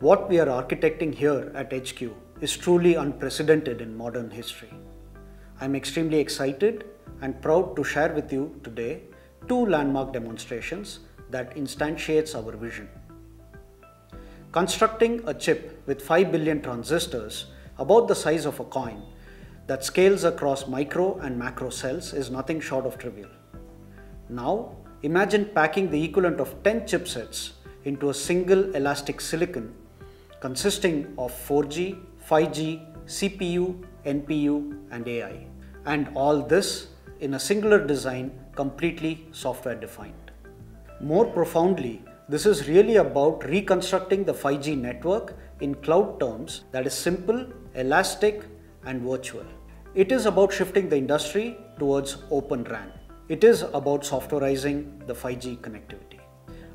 What we are architecting here at EdgeQ is truly unprecedented in modern history. I'm extremely excited and proud to share with you today two landmark demonstrations that instantiates our vision. Constructing a chip with 5 billion transistors about the size of a coin that scales across micro and macro cells is nothing short of trivial. Now, imagine packing the equivalent of 10 chipsets into a single elastic silicon consisting of 4G, 5G, CPU, NPU, and AI. And all this in a singular design completely software defined. More profoundly, this is really about reconstructing the 5G network in cloud terms that is simple, elastic, and virtual. It is about shifting the industry towards Open RAN. It is about softwarizing the 5G connectivity.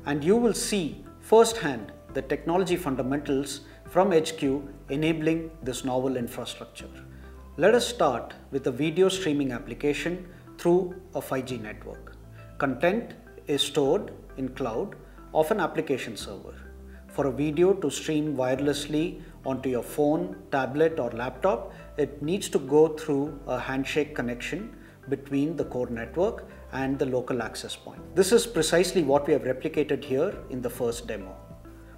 And you will see firsthand the technology fundamentals from EdgeQ enabling this novel infrastructure. Let us start with a video streaming application through a 5G network. Content is stored in cloud of an application server. For a video to stream wirelessly onto your phone, tablet or laptop, it needs to go through a handshake connection between the core network and the local access point. This is precisely what we have replicated here in the first demo.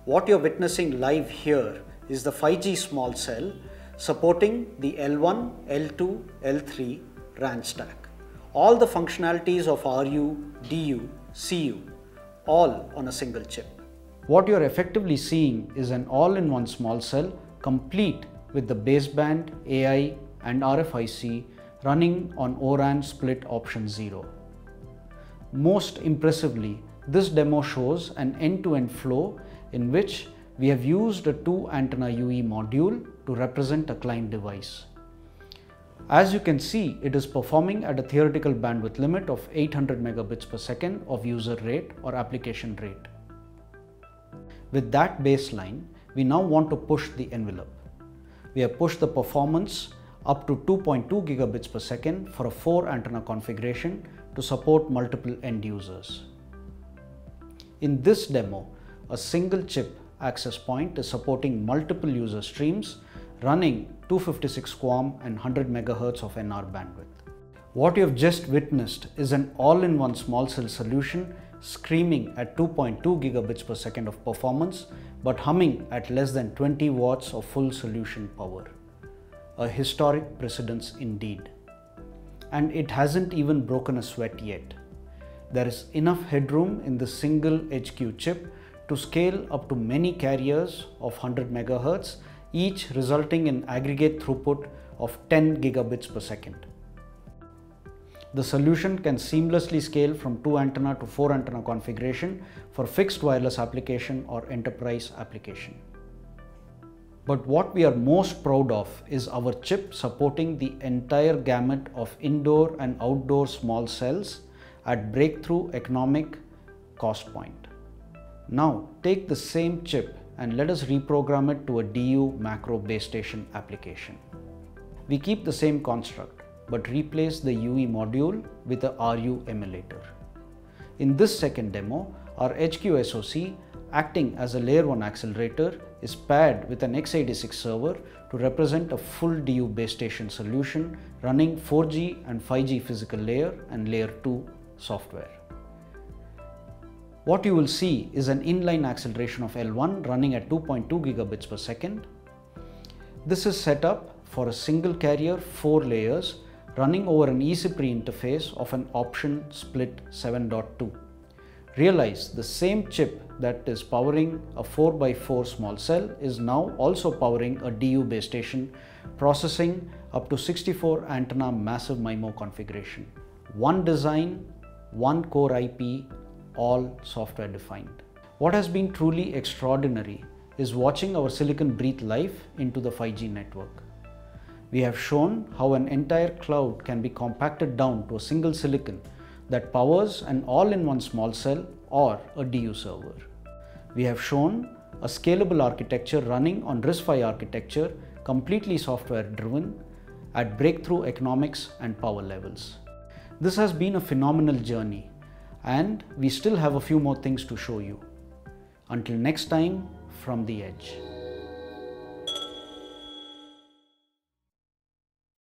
What you're witnessing live here is the 5G small cell supporting the L1, L2, L3 RAN stack. All the functionalities of RU, DU, CU all on a single chip. What you're effectively seeing is an all-in-one small cell complete with the baseband, AI and RFIC running on ORAN split option 0. Most impressively, this demo shows an end-to-end -end flow in which we have used a two antenna UE module to represent a client device. As you can see, it is performing at a theoretical bandwidth limit of 800 megabits per second of user rate or application rate. With that baseline, we now want to push the envelope. We have pushed the performance up to 2.2 gigabits per second for a 4 antenna configuration to support multiple end users. In this demo, a single chip access point is supporting multiple user streams running 256 QAM and 100 MHz of NR bandwidth. What you have just witnessed is an all-in-one small cell solution screaming at 2.2 gigabits per second of performance but humming at less than 20 watts of full solution power. A historic precedence indeed. And it hasn't even broken a sweat yet. There is enough headroom in the single EdgeQ chip to scale up to many carriers of 100 MHz each resulting in aggregate throughput of 10 gigabits per second. The solution can seamlessly scale from 2 antenna to 4 antenna configuration for fixed wireless application or enterprise application. But what we are most proud of is our chip supporting the entire gamut of indoor and outdoor small cells at breakthrough economic cost point. Now take the same chip and let us reprogram it to a DU macro base station application. We keep the same construct but replace the UE module with a RU emulator. In this second demo, our EdgeQ SoC acting as a layer 1 accelerator is paired with an x86 server to represent a full DU base station solution running 4G and 5G physical layer and layer 2 software. What you will see is an inline acceleration of L1 running at 2.2 gigabits per second. This is set up for a single carrier 4 layers running over an eCPRI interface of an option split 7.2. Realize the same chip that is powering a 4x4 small cell is now also powering a DU base station processing up to 64 antenna massive MIMO configuration. One design, one core IP, all software defined. What has been truly extraordinary is watching our silicon breathe life into the 5G network. We have shown how an entire cloud can be compacted down to a single silicon that powers an all-in-one small cell or a DU server. We have shown a scalable architecture running on RISC-V architecture completely software driven at breakthrough economics and power levels. This has been a phenomenal journey and we still have a few more things to show you. Until next time, from the edge.